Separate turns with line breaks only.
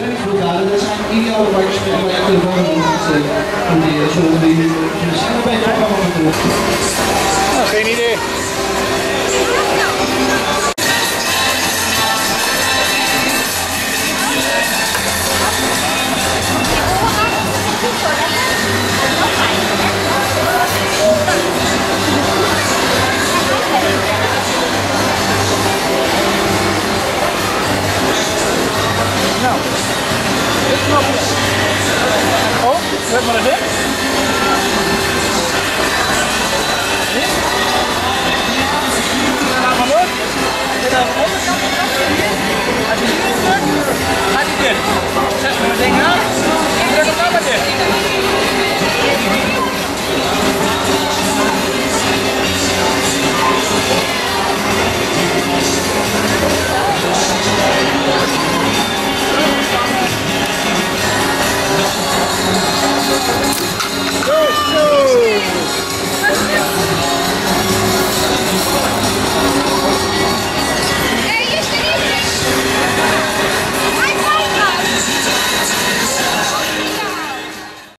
dat zijn ideale waar je kunt wonen moet proberen, zodat we.
Nou, geen idee. para a gente?